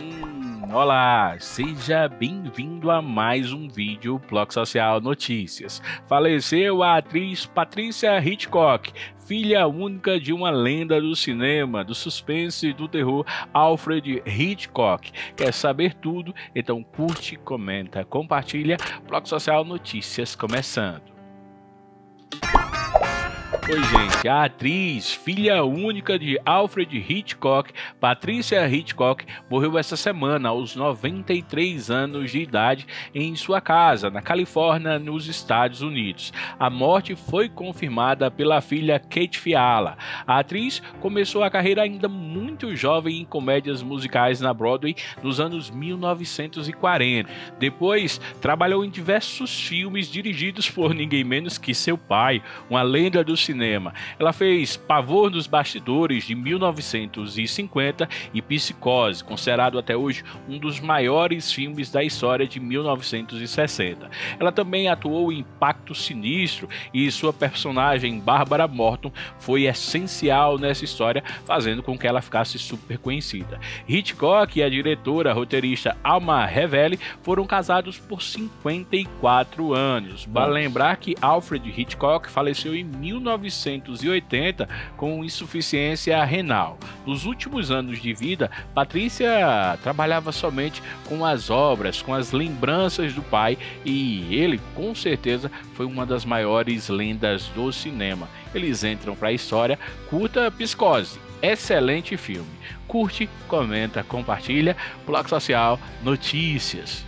Hum, olá, seja bem-vindo a mais um vídeo Bloco Social Notícias. Faleceu a atriz Patrícia Hitchcock, filha única de uma lenda do cinema, do suspense e do terror, Alfred Hitchcock. Quer saber tudo? Então curte, comenta, compartilha. Bloco Social Notícias começando. Oi, gente. A atriz, filha única de Alfred Hitchcock, Patricia Hitchcock, morreu essa semana aos 93 anos de idade em sua casa, na Califórnia, nos Estados Unidos. A morte foi confirmada pela filha Kate Fiala. A atriz começou a carreira ainda muito jovem em comédias musicais na Broadway nos anos 1940. Depois, trabalhou em diversos filmes dirigidos por ninguém menos que seu pai, uma lenda do cinema cinema. Ela fez Pavor nos Bastidores de 1950 e Psicose, considerado até hoje um dos maiores filmes da história de 1960. Ela também atuou em Pacto Sinistro e sua personagem Bárbara Morton foi essencial nessa história, fazendo com que ela ficasse super conhecida. Hitchcock e a diretora roteirista Alma Revelli foram casados por 54 anos. Vale lembrar que Alfred Hitchcock faleceu em 19 1980 com insuficiência renal. Nos últimos anos de vida, Patrícia trabalhava somente com as obras, com as lembranças do pai e ele, com certeza, foi uma das maiores lendas do cinema. Eles entram para a história. Curta Psicose, excelente filme. Curte, comenta, compartilha. Bloco Social Notícias.